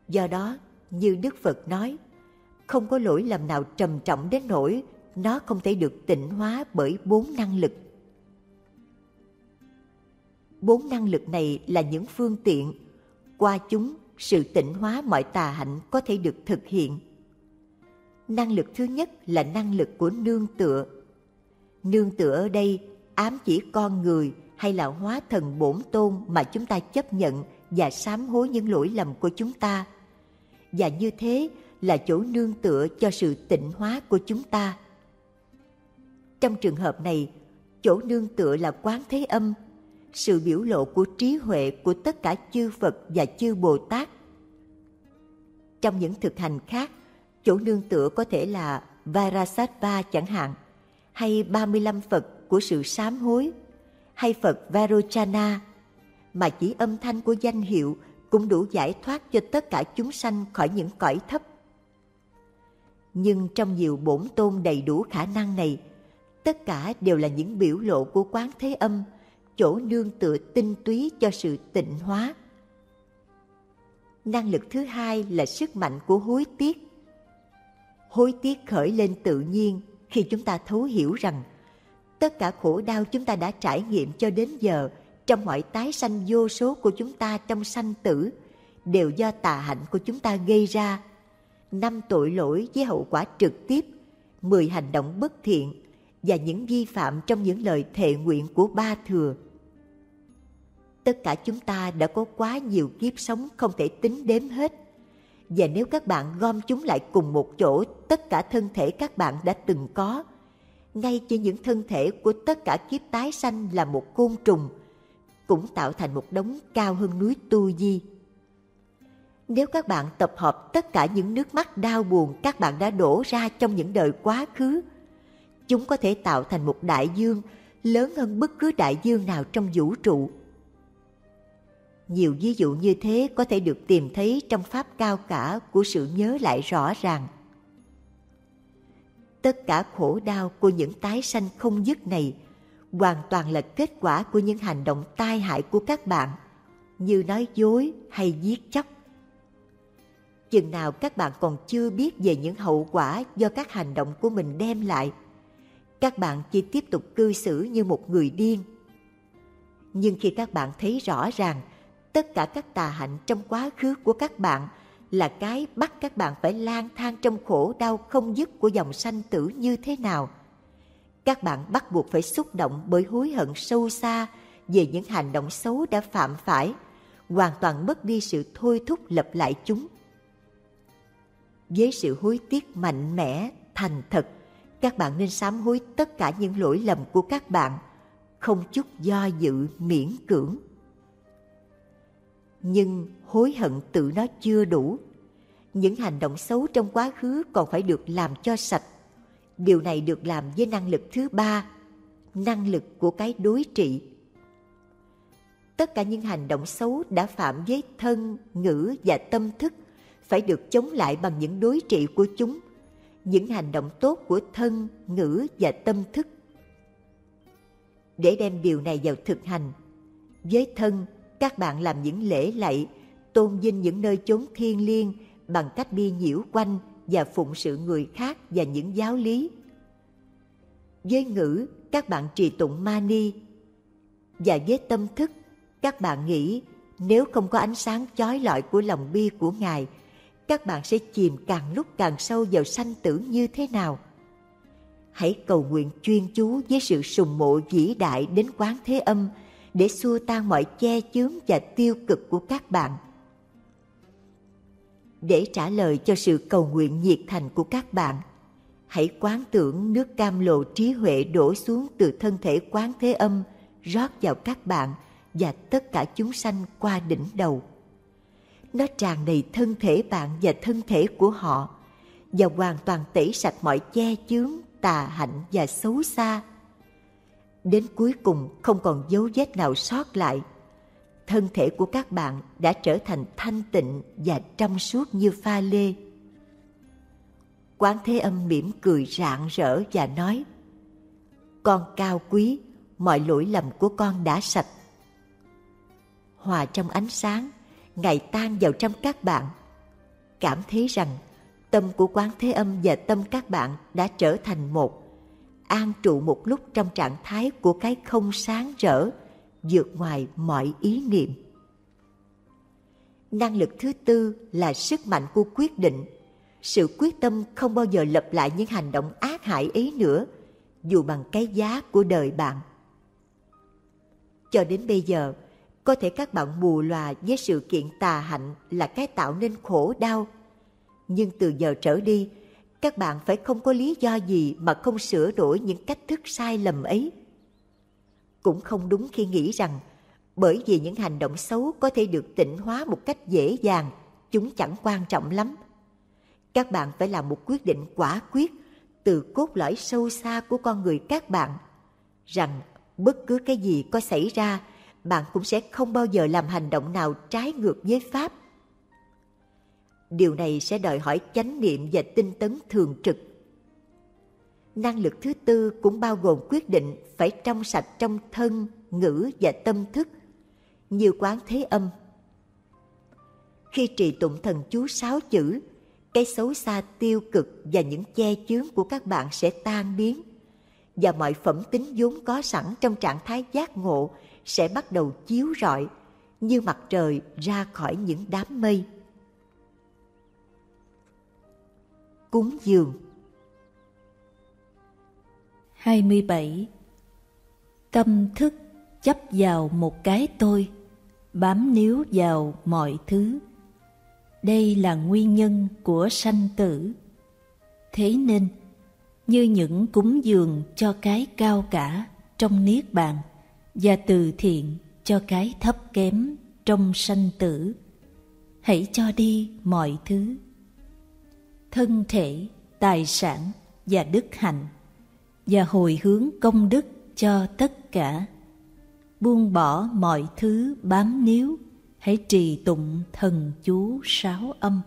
Do đó, như đức phật nói, không có lỗi lầm nào trầm trọng đến nỗi nó không thể được tịnh hóa bởi bốn năng lực. Bốn năng lực này là những phương tiện qua chúng sự tịnh hóa mọi tà hạnh có thể được thực hiện năng lực thứ nhất là năng lực của nương tựa. Nương tựa ở đây ám chỉ con người hay là hóa thần bổn tôn mà chúng ta chấp nhận và sám hối những lỗi lầm của chúng ta. Và như thế là chỗ nương tựa cho sự tịnh hóa của chúng ta. Trong trường hợp này, chỗ nương tựa là quán thế âm, sự biểu lộ của trí huệ của tất cả chư phật và chư bồ tát. Trong những thực hành khác chỗ nương tựa có thể là Varasattva chẳng hạn, hay 35 Phật của sự sám hối, hay Phật Varochana, mà chỉ âm thanh của danh hiệu cũng đủ giải thoát cho tất cả chúng sanh khỏi những cõi thấp. Nhưng trong nhiều bổn tôn đầy đủ khả năng này, tất cả đều là những biểu lộ của quán thế âm, chỗ nương tựa tinh túy cho sự tịnh hóa. Năng lực thứ hai là sức mạnh của hối tiếc hối tiếc khởi lên tự nhiên khi chúng ta thấu hiểu rằng tất cả khổ đau chúng ta đã trải nghiệm cho đến giờ trong mọi tái sanh vô số của chúng ta trong sanh tử đều do tà hạnh của chúng ta gây ra. Năm tội lỗi với hậu quả trực tiếp, mười hành động bất thiện và những vi phạm trong những lời thệ nguyện của ba thừa. Tất cả chúng ta đã có quá nhiều kiếp sống không thể tính đếm hết và nếu các bạn gom chúng lại cùng một chỗ, tất cả thân thể các bạn đã từng có. Ngay trên những thân thể của tất cả kiếp tái sanh là một côn trùng, cũng tạo thành một đống cao hơn núi tu di. Nếu các bạn tập hợp tất cả những nước mắt đau buồn các bạn đã đổ ra trong những đời quá khứ, chúng có thể tạo thành một đại dương lớn hơn bất cứ đại dương nào trong vũ trụ nhiều ví dụ như thế có thể được tìm thấy trong pháp cao cả của sự nhớ lại rõ ràng. Tất cả khổ đau của những tái sanh không dứt này hoàn toàn là kết quả của những hành động tai hại của các bạn, như nói dối hay giết chóc. chừng nào các bạn còn chưa biết về những hậu quả do các hành động của mình đem lại các bạn chỉ tiếp tục cư xử như một người điên nhưng khi các bạn thấy rõ ràng tất cả các tà hạnh trong quá khứ của các bạn là cái bắt các bạn phải lang thang trong khổ đau không dứt của dòng sanh tử như thế nào. Các bạn bắt buộc phải xúc động bởi hối hận sâu xa về những hành động xấu đã phạm phải, hoàn toàn mất đi sự thôi thúc lập lại chúng. Với sự hối tiếc mạnh mẽ, thành thật, các bạn nên sám hối tất cả những lỗi lầm của các bạn, không chút do dự miễn cưỡng nhưng hối hận tự nó chưa đủ. Những hành động xấu trong quá khứ còn phải được làm cho sạch. Điều này được làm với năng lực thứ ba, năng lực của cái đối trị. Tất cả những hành động xấu đã phạm với thân, ngữ và tâm thức phải được chống lại bằng những đối trị của chúng, những hành động tốt của thân, ngữ và tâm thức. Để đem điều này vào thực hành, với thân các bạn làm những lễ lạy, tôn vinh những nơi chốn thiêng liêng bằng cách đi nhiễu quanh và phụng sự người khác và những giáo lý. Với ngữ, các bạn trì tụng mani. Và với tâm thức, các bạn nghĩ, nếu không có ánh sáng chói lọi của lòng bi của ngài, các bạn sẽ chìm càng lúc càng sâu vào sanh tử như thế nào? Hãy cầu nguyện chuyên chú với sự sùng mộ vĩ đại đến quán thế âm để xua tan mọi che chướng và tiêu cực của các bạn. Để trả lời cho sự cầu nguyện nhiệt thành của các bạn, hãy quán tưởng nước cam lộ trí huệ đổ xuống từ thân thể quán thế âm, rót vào các bạn và tất cả chúng sanh qua đỉnh đầu. Nó tràn đầy thân thể bạn và thân thể của họ và hoàn toàn tẩy sạch mọi che chướng, tà hạnh và xấu xa đến cuối cùng không còn dấu vết nào sót lại. Thân thể của các bạn đã trở thành thanh tịnh và trong suốt như pha lê. Quán thế âm mỉm cười rạng rỡ và nói, con cao quý, mọi lỗi lầm của con đã sạch. Hòa trong ánh sáng, ngày tan vào trong các bạn. Cảm thấy rằng tâm của quán thế âm và tâm các bạn đã trở thành một an trụ một lúc trong trạng thái của cái không sáng rỡ, vượt ngoài mọi ý niệm. Năng lực thứ tư là sức mạnh của quyết định. Sự quyết tâm không bao giờ lặp lại những hành động ác hại ấy nữa, dù bằng cái giá của đời bạn. Cho đến bây giờ, có thể các bạn mù lòa với sự kiện tà hạnh là cái tạo nên khổ đau. Nhưng từ giờ trở đi các bạn phải không có lý do gì mà không sửa đổi những cách thức sai lầm ấy. Cũng không đúng khi nghĩ rằng, bởi vì những hành động xấu có thể được tịnh hóa một cách dễ dàng, chúng chẳng quan trọng lắm. Các bạn phải làm một quyết định quả quyết từ cốt lõi sâu xa của con người các bạn, rằng bất cứ cái gì có xảy ra, bạn cũng sẽ không bao giờ làm hành động nào trái ngược với pháp điều này sẽ đòi hỏi chánh niệm và tinh tấn thường trực. Năng lực thứ tư cũng bao gồm quyết định phải trong sạch trong thân, ngữ và tâm thức. Như quán thế âm. Khi trì tụng thần chú sáu chữ, cái xấu xa tiêu cực và những che chướng của các bạn sẽ tan biến và mọi phẩm tính vốn có sẵn trong trạng thái giác ngộ sẽ bắt đầu chiếu rọi như mặt trời ra khỏi những đám mây. Cúng dường 27. Tâm thức chấp vào một cái tôi, bám níu vào mọi thứ. Đây là nguyên nhân của sanh tử. Thế nên, như những cúng dường cho cái cao cả trong niết bàn, và từ thiện cho cái thấp kém trong sanh tử hãy cho đi mọi thứ thân thể, tài sản và đức hạnh, và hồi hướng công đức cho tất cả. Buông bỏ mọi thứ bám níu, hãy trì tụng thần chú sáu âm.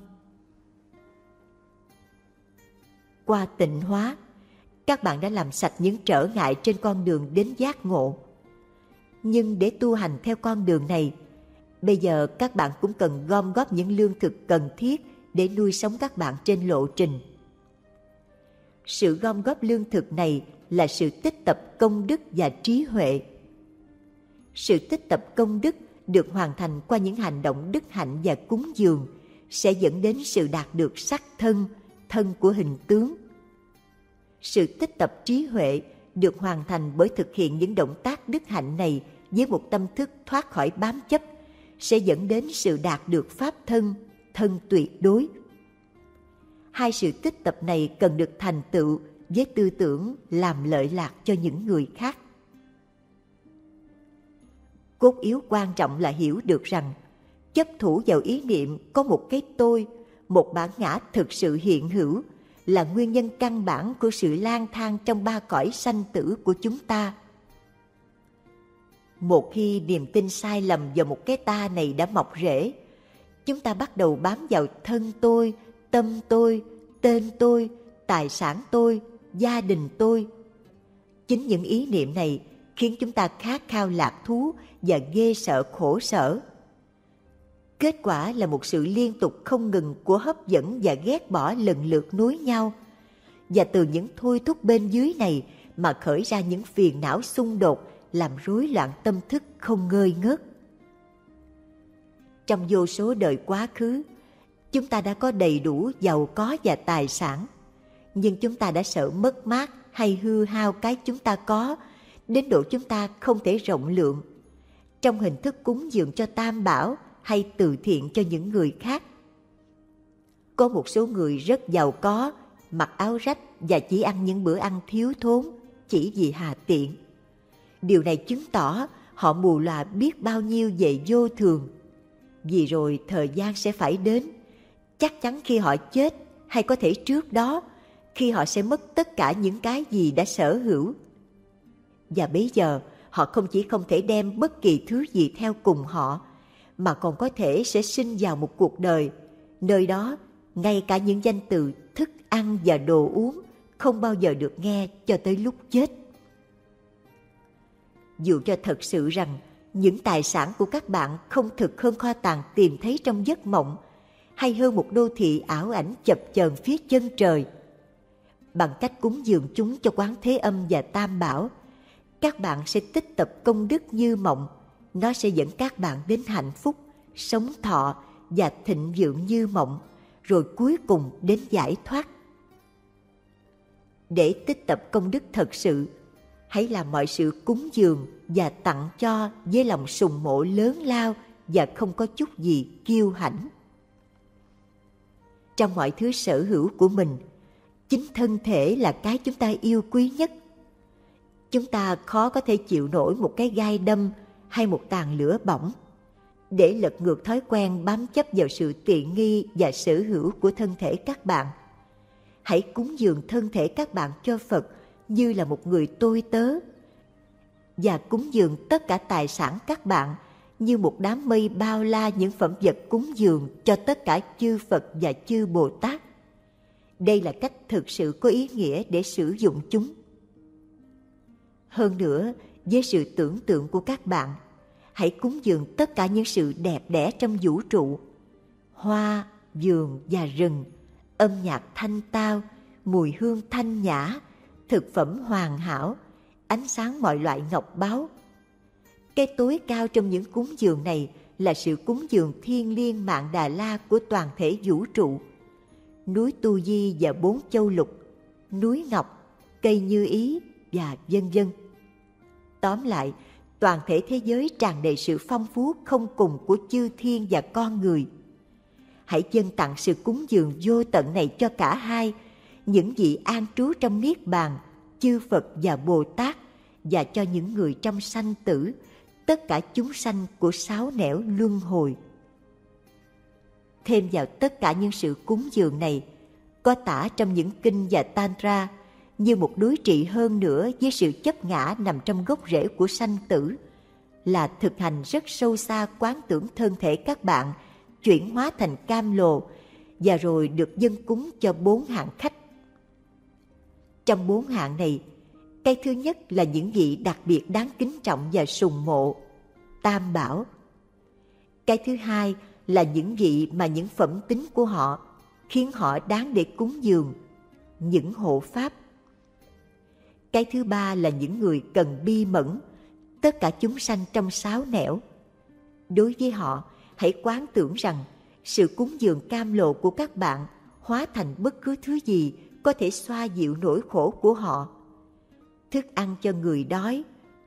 Qua tịnh hóa, các bạn đã làm sạch những trở ngại trên con đường đến giác ngộ. Nhưng để tu hành theo con đường này, bây giờ các bạn cũng cần gom góp những lương thực cần thiết để nuôi sống các bạn trên lộ trình. Sự gom góp lương thực này là sự tích tập công đức và trí huệ. Sự tích tập công đức được hoàn thành qua những hành động đức hạnh và cúng dường sẽ dẫn đến sự đạt được sắc thân, thân của hình tướng. Sự tích tập trí huệ được hoàn thành bởi thực hiện những động tác đức hạnh này với một tâm thức thoát khỏi bám chấp sẽ dẫn đến sự đạt được pháp thân, thân tuyệt đối. Hai sự tích tập này cần được thành tựu với tư tưởng làm lợi lạc cho những người khác. Cốt yếu quan trọng là hiểu được rằng chấp thủ vào ý niệm có một cái tôi, một bản ngã thực sự hiện hữu là nguyên nhân căn bản của sự lang thang trong ba cõi sanh tử của chúng ta. Một khi niềm tin sai lầm vào một cái ta này đã mọc rễ, chúng ta bắt đầu bám vào thân tôi, tâm tôi, tên tôi, tài sản tôi, gia đình tôi. Chính những ý niệm này khiến chúng ta khát khao lạc thú và ghê sợ khổ sở. Kết quả là một sự liên tục không ngừng của hấp dẫn và ghét bỏ lần lượt nối nhau. Và từ những thôi thúc bên dưới này mà khởi ra những phiền não xung đột làm rối loạn tâm thức không ngơi ngớt. Trong vô số đời quá khứ, chúng ta đã có đầy đủ giàu có và tài sản, nhưng chúng ta đã sợ mất mát hay hư hao cái chúng ta có đến độ chúng ta không thể rộng lượng trong hình thức cúng dường cho tam bảo hay từ thiện cho những người khác. Có một số người rất giàu có, mặc áo rách và chỉ ăn những bữa ăn thiếu thốn chỉ vì hà tiện. Điều này chứng tỏ họ mù lòa biết bao nhiêu về vô thường. Vì rồi thời gian sẽ phải đến. Chắc chắn khi họ chết hay có thể trước đó, khi họ sẽ mất tất cả những cái gì đã sở hữu. Và bây giờ, họ không chỉ không thể đem bất kỳ thứ gì theo cùng họ, mà còn có thể sẽ sinh vào một cuộc đời, nơi đó ngay cả những danh từ thức ăn và đồ uống không bao giờ được nghe cho tới lúc chết. Dù cho thật sự rằng những tài sản của các bạn không thực hơn kho tàng tìm thấy trong giấc mộng hay hơn một đô thị ảo ảnh chập chờn phía chân trời. Bằng cách cúng dường chúng cho quán thế âm và tam bảo, các bạn sẽ tích tập công đức như mộng. Nó sẽ dẫn các bạn đến hạnh phúc, sống thọ và thịnh vượng như mộng, rồi cuối cùng đến giải thoát. Để tích tập công đức thật sự, hãy làm mọi sự cúng dường và tặng cho với lòng sùng mộ lớn lao và không có chút gì kiêu hãnh. Trong mọi thứ sở hữu của mình, chính thân thể là cái chúng ta yêu quý nhất. Chúng ta khó có thể chịu nổi một cái gai đâm hay một tàn lửa bỏng. Để lật ngược thói quen bám chấp vào sự tiện nghi và sở hữu của thân thể các bạn, hãy cúng dường thân thể các bạn cho Phật như là một người tôi tớ và cúng dường tất cả tài sản các bạn như một đám mây bao la những phẩm vật cúng dường cho tất cả chư Phật và chư Bồ Tát. Đây là cách thực sự có ý nghĩa để sử dụng chúng. Hơn nữa, với sự tưởng tượng của các bạn, hãy cúng dường tất cả những sự đẹp đẽ trong vũ trụ. Hoa, vườn và rừng, âm nhạc thanh tao, mùi hương thanh nhã, thực phẩm hoàn hảo, ánh sáng mọi loại ngọc báu. Cái tối cao trong những cúng dường này là sự cúng dường thiên liêng mạng Đà La của toàn thể vũ trụ. Núi Tu Di và bốn châu lục, núi Ngọc, cây Như Ý và vân vân. Tóm lại, toàn thể thế giới tràn đầy sự phong phú không cùng của chư thiên và con người. Hãy dâng tặng sự cúng dường vô tận này cho cả hai, những vị an trú trong Niết Bàn, chư Phật và Bồ Tát, và cho những người trong sanh tử, tất cả chúng sanh của sáu nẻo luân hồi. Thêm vào tất cả những sự cúng dường này, có tả trong những kinh và tantra như một đối trị hơn nữa với sự chấp ngã nằm trong gốc rễ của sanh tử, là thực hành rất sâu xa quán tưởng thân thể các bạn chuyển hóa thành cam lồ và rồi được dân cúng cho bốn hạng khách. Trong bốn hạng này, cái thứ nhất là những vị đặc biệt đáng kính trọng và sùng mộ, tam bảo. Cái thứ hai là những vị mà những phẩm tính của họ, khiến họ đáng để cúng dường những hộ pháp cái thứ ba là những người cần bi mẫn tất cả chúng sanh trong sáu nẻo đối với họ hãy quán tưởng rằng sự cúng dường cam lộ của các bạn hóa thành bất cứ thứ gì có thể xoa dịu nỗi khổ của họ. Thức ăn cho người đói,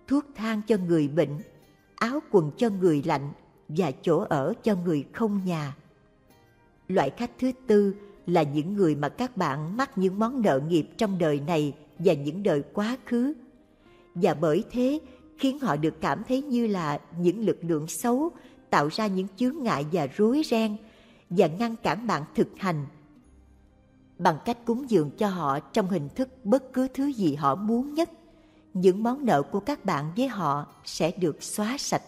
thuốc thang cho người bệnh, áo quần cho người lạnh và chỗ ở cho người không nhà. Loại khách thứ tư là những người mà các bạn mắc những món nợ nghiệp trong đời này và những đời quá khứ. Và bởi thế, khiến họ được cảm thấy như là những lực lượng xấu, tạo ra những chướng ngại và rối ren và ngăn cản bạn thực hành bằng cách cúng dường cho họ trong hình thức bất cứ thứ gì họ muốn nhất. Những món nợ của các bạn với họ sẽ được xóa sạch.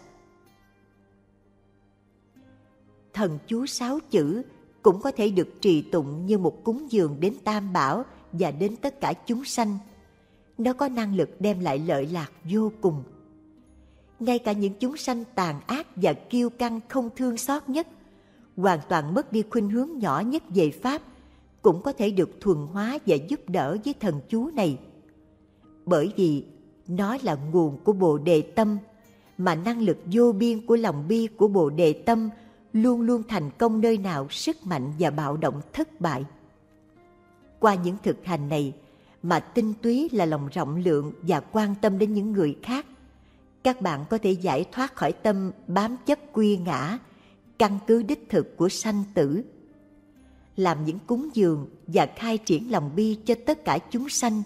Thần chú sáu chữ cũng có thể được trì tụng như một cúng dường đến tam bảo và đến tất cả chúng sanh. Nó có năng lực đem lại lợi lạc vô cùng. Ngay cả những chúng sanh tàn ác và kiêu căng không thương xót nhất, hoàn toàn mất đi khuynh hướng nhỏ nhất về pháp cũng có thể được thuần hóa và giúp đỡ với thần chú này. Bởi vì nó là nguồn của bồ đề tâm, mà năng lực vô biên của lòng bi của bồ đề tâm luôn luôn thành công nơi nào sức mạnh và bạo động thất bại. Qua những thực hành này mà tinh túy là lòng rộng lượng và quan tâm đến những người khác, các bạn có thể giải thoát khỏi tâm bám chấp quy ngã, căn cứ đích thực của sanh tử làm những cúng dường và khai triển lòng bi cho tất cả chúng sanh.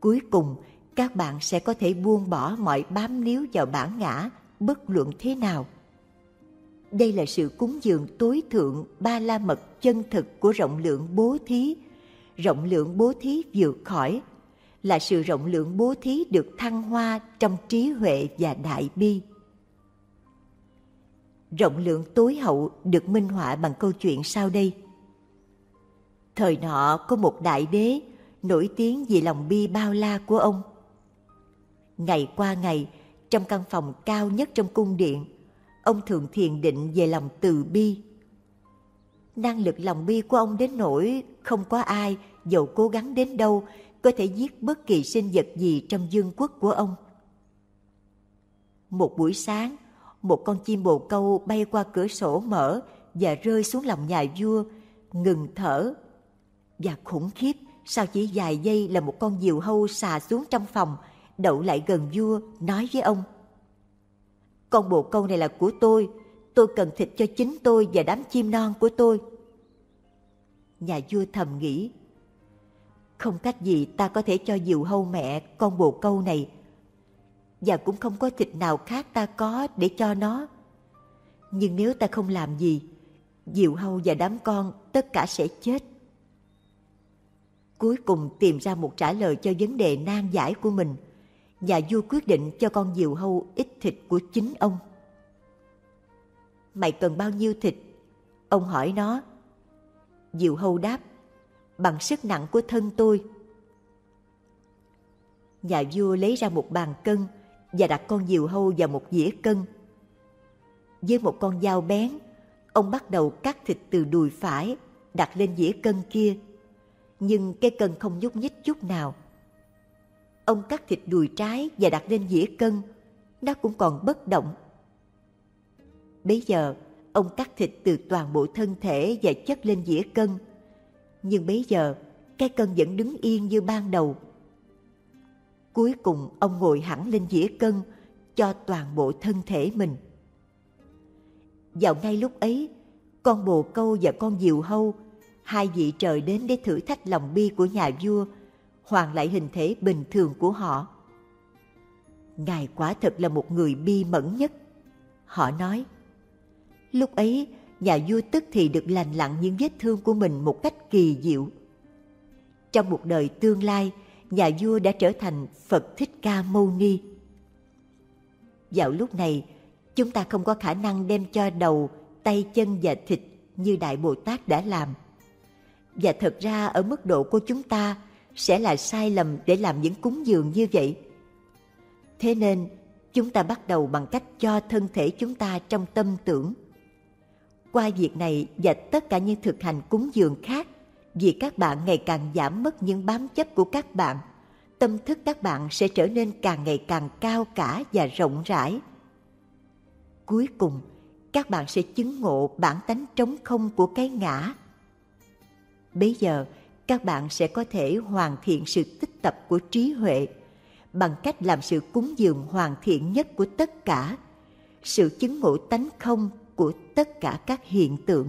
Cuối cùng, các bạn sẽ có thể buông bỏ mọi bám níu vào bản ngã, bất luận thế nào. Đây là sự cúng dường tối thượng ba la mật chân thực của rộng lượng bố thí. Rộng lượng bố thí vượt khỏi là sự rộng lượng bố thí được thăng hoa trong trí huệ và đại bi. Rộng lượng tối hậu được minh họa bằng câu chuyện sau đây thời nọ có một đại đế nổi tiếng vì lòng bi bao la của ông. Ngày qua ngày, trong căn phòng cao nhất trong cung điện, ông thường thiền định về lòng từ bi. Năng lực lòng bi của ông đến nỗi không có ai dầu cố gắng đến đâu có thể giết bất kỳ sinh vật gì trong dương quốc của ông. Một buổi sáng, một con chim bồ câu bay qua cửa sổ mở và rơi xuống lòng nhà vua, ngừng thở và khủng khiếp. Sau chỉ vài giây là một con diều hâu xà xuống trong phòng, đậu lại gần vua, nói với ông, con bồ câu này là của tôi tôi cần thịt cho chính tôi và đám chim non của tôi. Nhà vua thầm nghĩ, không cách gì ta có thể cho diều hâu mẹ con bồ câu này, và cũng không có thịt nào khác ta có để cho nó. Nhưng nếu ta không làm gì, diều hâu và đám con tất cả sẽ chết cuối cùng tìm ra một trả lời cho vấn đề nan giải của mình nhà vua quyết định cho con diều hâu ít thịt của chính ông. Mày cần bao nhiêu thịt? Ông hỏi nó. Diều hâu đáp, bằng sức nặng của thân tôi. Nhà vua lấy ra một bàn cân và đặt con diều hâu vào một dĩa cân. Với một con dao bén, ông bắt đầu cắt thịt từ đùi phải đặt lên dĩa cân kia nhưng cây cân không nhúc nhích chút nào. Ông cắt thịt đùi trái và đặt lên dĩa cân. Nó cũng còn bất động. Bấy giờ, ông cắt thịt từ toàn bộ thân thể và chất lên dĩa cân. Nhưng bấy giờ, cái cân vẫn đứng yên như ban đầu. Cuối cùng, ông ngồi hẳn lên dĩa cân, cho toàn bộ thân thể mình. Vào ngay lúc ấy, con bồ câu và con diều hâu hai vị trời đến để thử thách lòng bi của nhà vua, hoàn lại hình thể bình thường của họ. Ngài quả thật là một người bi mẫn nhất. Họ nói, lúc ấy, nhà vua tức thì được lành lặn những vết thương của mình một cách kỳ diệu. Trong một đời tương lai, nhà vua đã trở thành phật thích ca mâu ni. Vào lúc này, chúng ta không có khả năng đem cho đầu, tay chân và thịt như đại bồ tát đã làm và thật ra ở mức độ của chúng ta sẽ là sai lầm để làm những cúng dường như vậy thế nên chúng ta bắt đầu bằng cách cho thân thể chúng ta trong tâm tưởng qua việc này và tất cả những thực hành cúng dường khác, vì các bạn ngày càng giảm mất những bám chấp của các bạn, tâm thức các bạn sẽ trở nên càng ngày càng cao cả và rộng rãi. Cuối cùng, các bạn sẽ chứng ngộ bản tánh trống không của cái ngã. Bây giờ, các bạn sẽ có thể hoàn thiện sự tích tập của trí huệ bằng cách làm sự cúng dường hoàn thiện nhất của tất cả, sự chứng ngộ tánh không của tất cả các hiện tượng.